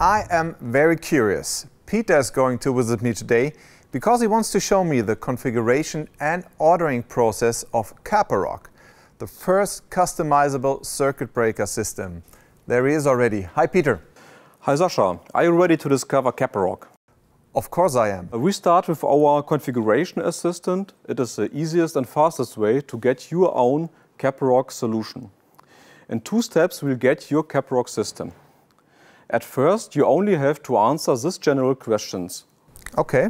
I am very curious. Peter is going to visit me today because he wants to show me the configuration and ordering process of CAPAROC, the first customizable circuit breaker system. There he is already. Hi, Peter. Hi, Sascha. Are you ready to discover CAPAROC? Of course I am. We start with our configuration assistant. It is the easiest and fastest way to get your own CAPAROC solution. In two steps, we'll get your CAPAROC system. At first, you only have to answer these general questions. Okay.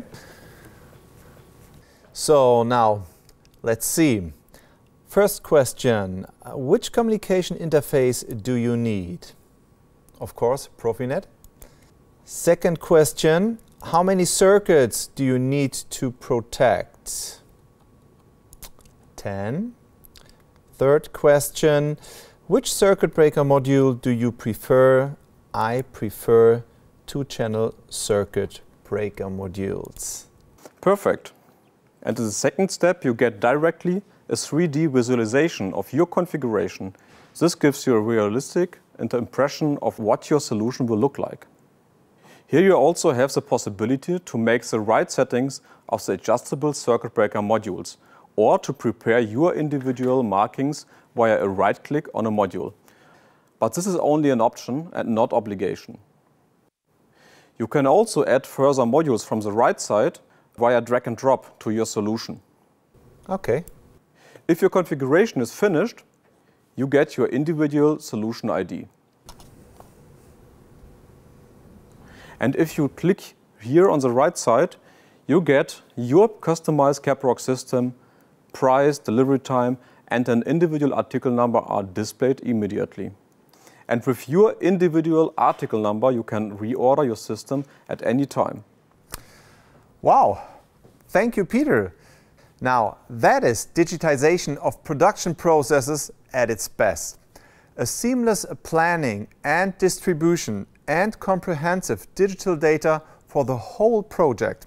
So now, let's see. First question, uh, which communication interface do you need? Of course, Profinet. Second question, how many circuits do you need to protect? 10. Third question, which circuit breaker module do you prefer? I prefer two-channel circuit breaker modules. Perfect. And in the second step, you get directly a 3D visualization of your configuration. This gives you a realistic and impression of what your solution will look like. Here you also have the possibility to make the right settings of the adjustable circuit breaker modules or to prepare your individual markings via a right click on a module. But this is only an option and not obligation. You can also add further modules from the right side via drag and drop to your solution. Okay. If your configuration is finished, you get your individual solution ID. And if you click here on the right side, you get your customized CAPAROC system, price, delivery time, and an individual article number are displayed immediately. And with your individual article number, you can reorder your system at any time. Wow, thank you, Peter. Now, that is digitization of production processes at its best. A seamless planning and distribution and comprehensive digital data for the whole project.